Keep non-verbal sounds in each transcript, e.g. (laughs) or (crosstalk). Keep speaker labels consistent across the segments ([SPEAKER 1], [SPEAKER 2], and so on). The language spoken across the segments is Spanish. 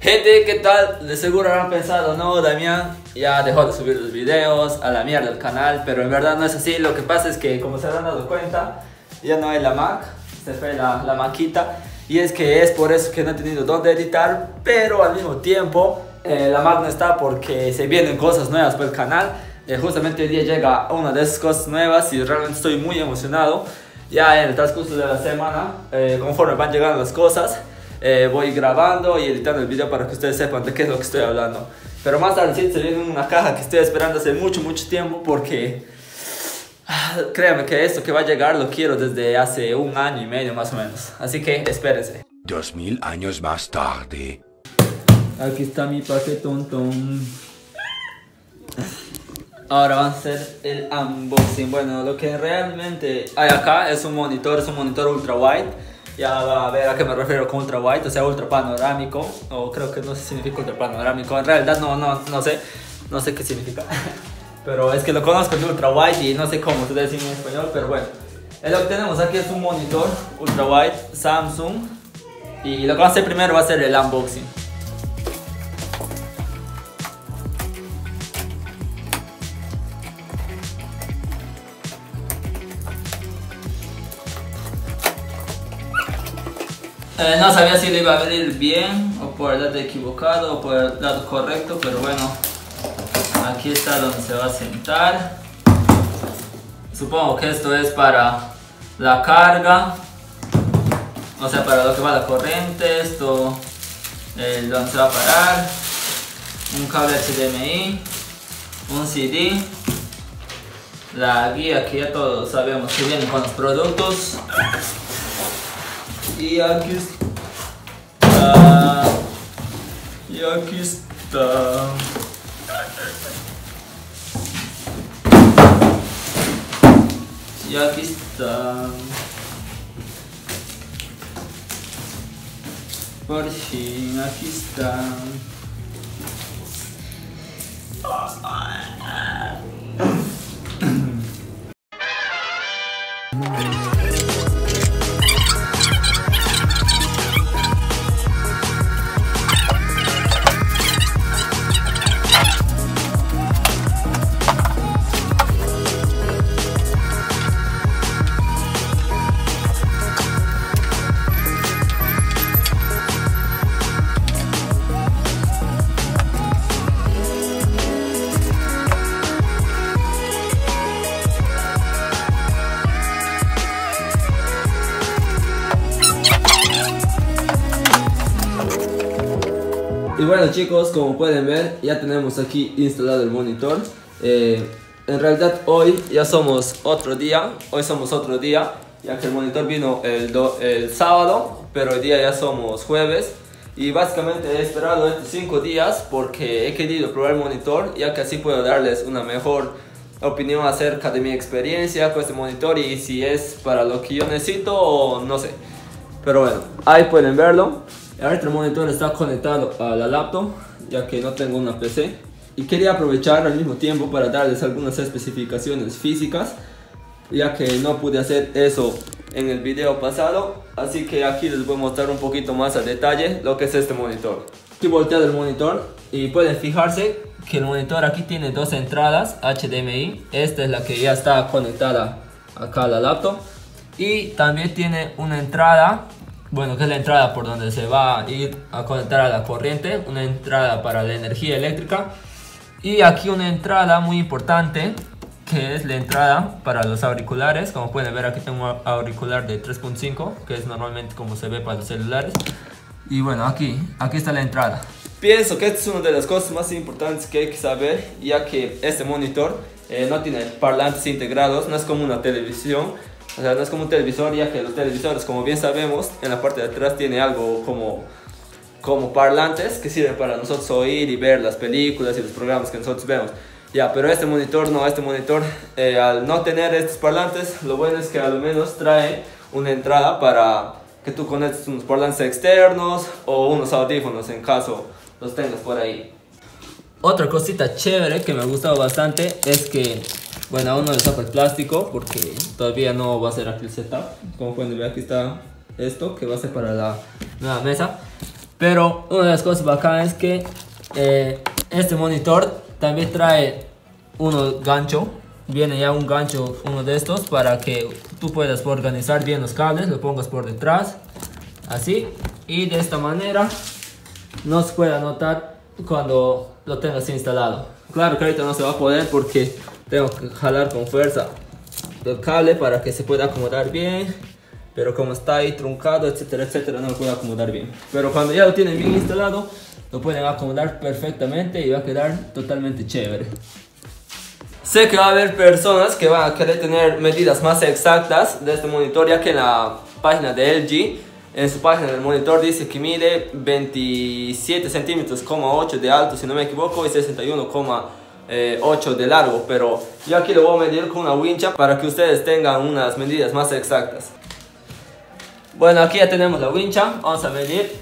[SPEAKER 1] Gente, ¿qué tal? De seguro habrán pensado, no, Damián ya dejó de subir los videos a la mierda del canal, pero en verdad no es así. Lo que pasa es que, como se habrán dado cuenta, ya no hay la Mac, se fue la, la maquita. Y es que es por eso que no he tenido dónde editar, pero al mismo tiempo eh, la Mac no está porque se vienen cosas nuevas para el canal. Eh, justamente hoy día llega una de esas cosas nuevas y realmente estoy muy emocionado. Ya en el transcurso de la semana, eh, conforme van llegando las cosas, eh, voy grabando y editando el video para que ustedes sepan de qué es lo que estoy hablando. Pero más tarde se viene una caja que estoy esperando hace mucho, mucho tiempo porque ah, créanme que esto que va a llegar lo quiero desde hace un año y medio más o menos. Así que espérense.
[SPEAKER 2] Dos mil años más tarde.
[SPEAKER 1] Aquí está mi paquetón. Ahora va a ser el unboxing. Bueno, lo que realmente hay acá es un monitor, es un monitor ultra wide ya va a ver a qué me refiero con ultra wide, o sea, ultra panorámico, o creo que no sé si significa ultra panorámico, en realidad no, no, no sé, no sé qué significa. (laughs) Pero es que lo conozco de ultra wide y no sé cómo se dice en español, pero bueno. Lo que tenemos aquí es un monitor ultra wide Samsung y lo que vamos a hacer primero va a ser el unboxing. Eh, no sabía si lo iba a abrir bien o por el lado equivocado o por el lado correcto, pero bueno, aquí está donde se va a sentar. Supongo que esto es para la carga, o sea, para lo que va la corriente, esto eh, donde se va a parar, un cable HDMI, un CD, la guía que ya todos sabemos que viene con los productos. Y aquí está. Y aquí está. Y aquí está. Por fin, aquí está. Y bueno chicos, como pueden ver, ya tenemos aquí instalado el monitor. Eh, en realidad hoy ya somos otro día, hoy somos otro día, ya que el monitor vino el, el sábado, pero hoy día ya somos jueves. Y básicamente he esperado estos 5 días porque he querido probar el monitor, ya que así puedo darles una mejor opinión acerca de mi experiencia con este monitor y si es para lo que yo necesito o no sé. Pero bueno, ahí pueden verlo. Ahorita el monitor está conectado a la laptop, ya que no tengo una PC. Y quería aprovechar al mismo tiempo para darles algunas especificaciones físicas, ya que no pude hacer eso en el video pasado. Así que aquí les voy a mostrar un poquito más a detalle lo que es este monitor. Aquí volteado el monitor y pueden fijarse que el monitor aquí tiene dos entradas HDMI. Esta es la que ya está conectada acá a la laptop. Y también tiene una entrada bueno, que es la entrada por donde se va a ir a conectar a la corriente, una entrada para la energía eléctrica. Y aquí una entrada muy importante que es la entrada para los auriculares, como pueden ver aquí tengo un auricular de 3.5 que es normalmente como se ve para los celulares. Y bueno, aquí, aquí está la entrada. Pienso que esta es una de las cosas más importantes que hay que saber, ya que este monitor eh, no tiene parlantes integrados, no es como una televisión, o sea, no es como un televisor, ya que los televisores, como bien sabemos, en la parte de atrás tiene algo como, como parlantes que sirven para nosotros oír y ver las películas y los programas que nosotros vemos. Ya, pero este monitor no, este monitor eh, al no tener estos parlantes, lo bueno es que al menos trae una entrada para que tú conectes unos parlantes externos o unos audífonos en caso los tengas por ahí. Otra cosita chévere que me ha gustado bastante es que bueno, aún no le saco el plástico porque todavía no va a ser aquí el setup. Como pueden ver, aquí está esto que va a ser para la nueva mesa. Pero una de las cosas bacanas es que eh, este monitor también trae uno gancho. Viene ya un gancho, uno de estos, para que tú puedas organizar bien los cables, lo pongas por detrás, así. Y de esta manera no se puede notar cuando lo tengas instalado. Claro que ahorita no se va a poder porque tengo que jalar con fuerza el cable para que se pueda acomodar bien pero como está ahí truncado etcétera etcétera no lo puedo acomodar bien. Pero cuando ya lo tienen bien instalado lo pueden acomodar perfectamente y va a quedar totalmente chévere. Sé que va a haber personas que van a querer tener medidas más exactas de este monitor ya que en la página de LG en su página del monitor dice que mide 27 centímetros, 8 de alto si no me equivoco y 61,8 eh, de largo pero yo aquí lo voy a medir con una wincha para que ustedes tengan unas medidas más exactas. Bueno aquí ya tenemos la wincha vamos a medir.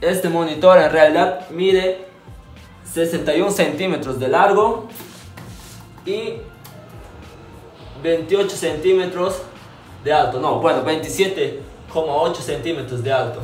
[SPEAKER 1] Este monitor en realidad mide 61 centímetros de largo y 28 centímetros de alto, no, bueno, 27,8 centímetros de alto.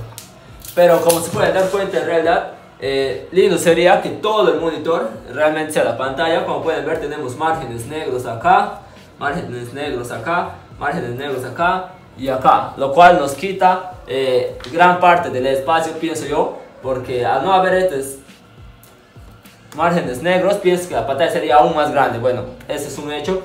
[SPEAKER 1] Pero como se puede dar cuenta en realidad, eh, lindo sería que todo el monitor realmente sea la pantalla. Como pueden ver tenemos márgenes negros acá, márgenes negros acá, márgenes negros acá y acá. Lo cual nos quita eh, gran parte del espacio, pienso yo, porque al no haber estos márgenes negros, pienso que la pantalla sería aún más grande. Bueno, ese es un hecho.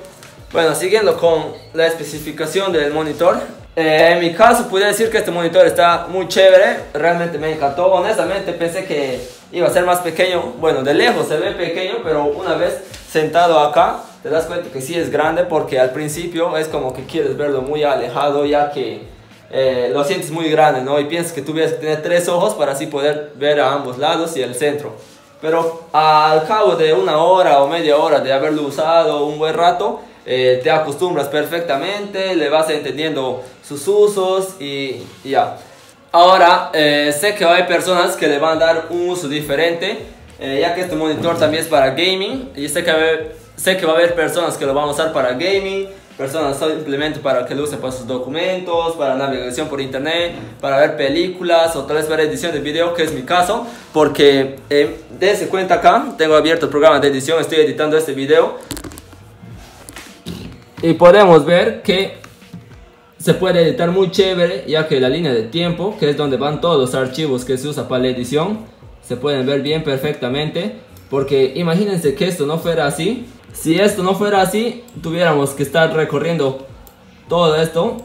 [SPEAKER 1] Bueno, siguiendo con la especificación del monitor. Eh, en mi caso, pude decir que este monitor está muy chévere. Realmente me encantó. Honestamente, pensé que iba a ser más pequeño. Bueno, de lejos se ve pequeño, pero una vez sentado acá, te das cuenta que sí es grande porque al principio es como que quieres verlo muy alejado, ya que eh, lo sientes muy grande, ¿no? Y piensas que tuvieras que tener tres ojos para así poder ver a ambos lados y el centro. Pero al cabo de una hora o media hora de haberlo usado un buen rato, eh, te acostumbras perfectamente, le vas entendiendo sus usos y, ya. Ahora, eh, sé que hay personas que le van a dar un uso diferente, eh, ya que este monitor también es para gaming. Y sé que, sé que va a haber personas que lo van a usar para gaming, personas simplemente para que lo usen para sus documentos, para navegación por internet, para ver películas o tal vez para edición de video, que es mi caso, porque eh, dense cuenta acá, tengo abierto el programa de edición, estoy editando este video y podemos ver que se puede editar muy chévere ya que la línea de tiempo que es donde van todos los archivos que se usa para la edición se pueden ver bien perfectamente. Porque imagínense que esto no fuera así. Si esto no fuera así tuviéramos que estar recorriendo todo esto.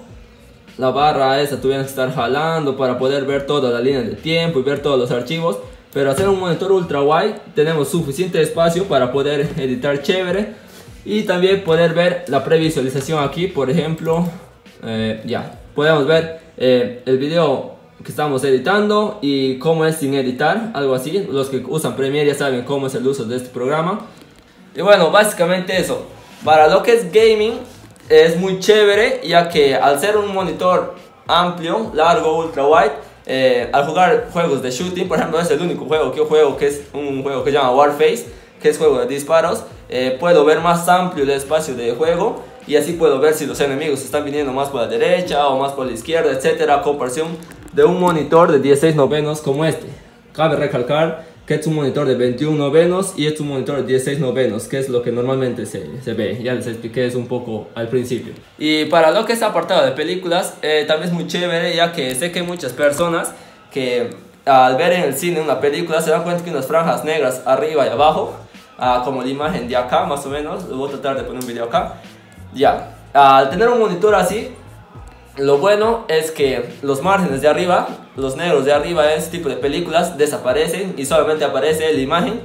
[SPEAKER 1] La barra esa tuviéramos que estar jalando para poder ver toda la línea de tiempo y ver todos los archivos. Pero hacer un monitor ultra wide tenemos suficiente espacio para poder editar chévere y también poder ver la previsualización aquí por ejemplo eh, ya podemos ver eh, el video que estamos editando y cómo es sin editar algo así. Los que usan Premiere ya saben cómo es el uso de este programa. Y bueno básicamente eso. Para lo que es gaming es muy chévere ya que al ser un monitor amplio largo ultra wide eh, al jugar juegos de shooting por ejemplo es el único juego que yo juego que es un juego que se llama Warface que es juego de disparos eh, puedo ver más amplio el espacio de juego y así puedo ver si los enemigos están viniendo más por la derecha o más por la izquierda, etcétera, comparación de un monitor de 16 novenos como este. Cabe recalcar que es un monitor de 21 novenos y es un monitor de 16 novenos, que es lo que normalmente se, se ve. Ya les expliqué eso un poco al principio. Y para lo que es apartado de películas, eh, también es muy chévere, ya que sé que hay muchas personas que al ver en el cine una película se dan cuenta que unas franjas negras arriba y abajo como la imagen de acá más o menos. Voy a tratar de poner un video acá. Ya, al tener un monitor así, lo bueno es que los márgenes de arriba, los negros de arriba en este tipo de películas desaparecen y solamente aparece la imagen.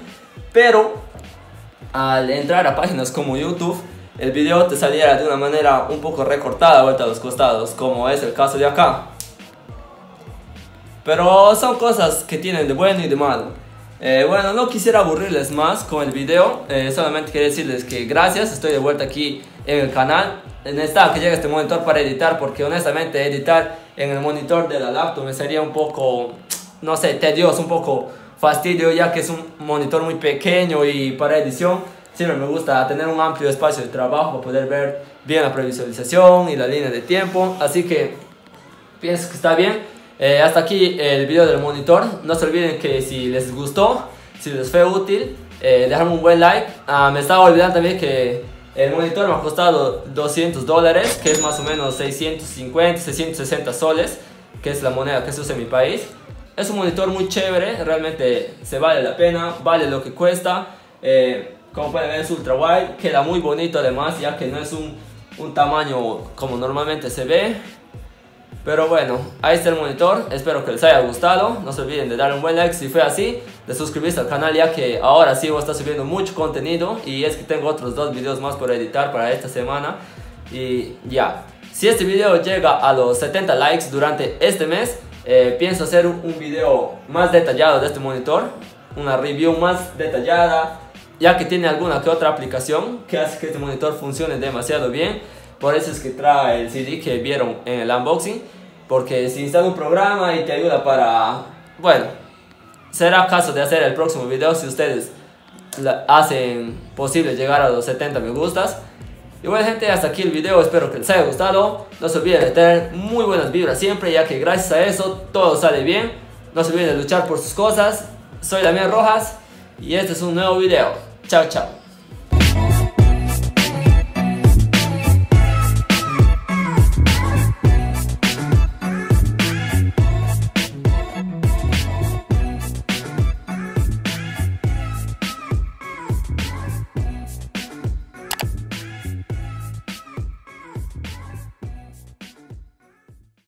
[SPEAKER 1] Pero al entrar a páginas como YouTube, el video te saliera de una manera un poco recortada vuelta a los costados, como es el caso de acá. Pero son cosas que tienen de bueno y de malo. Eh, bueno, no quisiera aburrirles más con el video, eh, solamente quería decirles que gracias, estoy de vuelta aquí en el canal. Necesitaba que llegue este monitor para editar porque honestamente editar en el monitor de la laptop me sería un poco, no sé, tedioso, un poco fastidio ya que es un monitor muy pequeño y para edición siempre me gusta tener un amplio espacio de trabajo para poder ver bien la previsualización y la línea de tiempo. Así que pienso que está bien. Eh, hasta aquí el video del monitor. No se olviden que si les gustó, si les fue útil, eh, dejarme un buen like. Ah, me estaba olvidando también que el monitor me ha costado 200 dólares, que es más o menos 650, 660 soles, que es la moneda que se usa en mi país. Es un monitor muy chévere, realmente se vale la pena, vale lo que cuesta. Eh, como pueden ver es ultra wide, queda muy bonito además, ya que no es un, un tamaño como normalmente se ve. Pero bueno, ahí está el monitor, espero que les haya gustado, no se olviden de dar un buen like si fue así, de suscribirse al canal ya que ahora sí voy a estar subiendo mucho contenido y es que tengo otros dos videos más por editar para esta semana y ya. Si este video llega a los 70 likes durante este mes, eh, pienso hacer un video más detallado de este monitor, una review más detallada, ya que tiene alguna que otra aplicación que hace que este monitor funcione demasiado bien. Por eso es que trae el CD que vieron en el unboxing. Porque si instala un programa y te ayuda para... Bueno, será caso de hacer el próximo video si ustedes hacen posible llegar a los 70 me gustas. Y bueno gente, hasta aquí el video, espero que les haya gustado. No se olviden de tener muy buenas vibras siempre, ya que gracias a eso todo sale bien. No se olviden de luchar por sus cosas. Soy Damián Rojas y este es un nuevo video. Chao, chao.